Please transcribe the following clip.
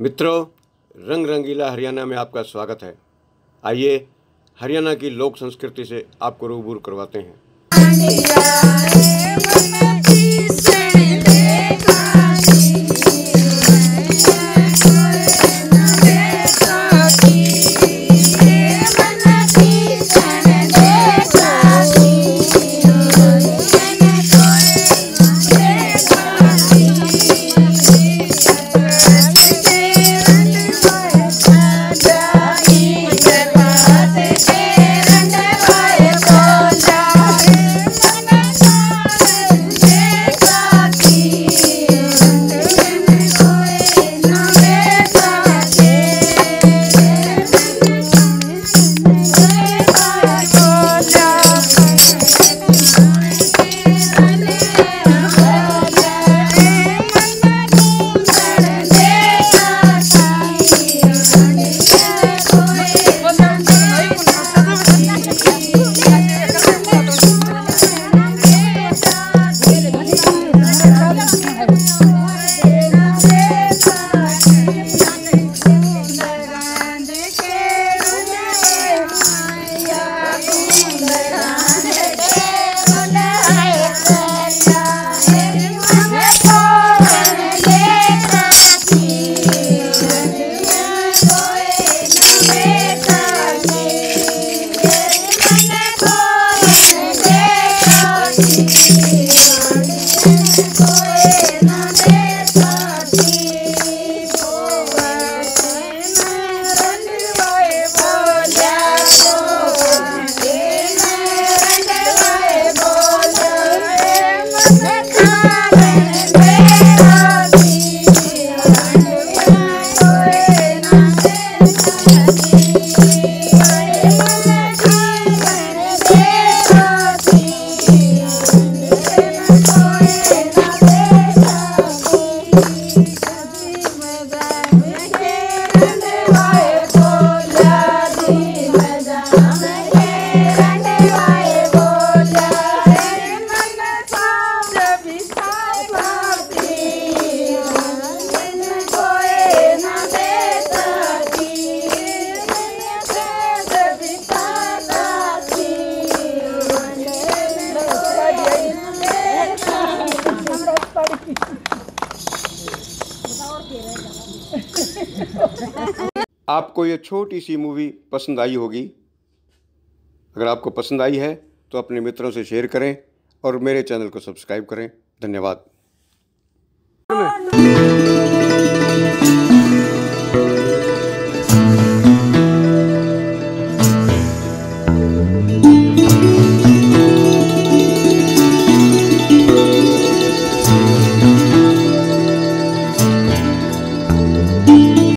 मित्रों रंग रंगीला हरियाणा में आपका स्वागत है। आइए हरियाणा की लोक संस्कृति से आपको रूबरू करवाते हैं। Thank you. आपको ये छोटी सी मूवी पसंद आई होगी। अगर आपको पसंद आई है तो अपने मित्रों से शेयर करें और मेरे चैनल को सब्सक्राइब करें। धन्यवाद।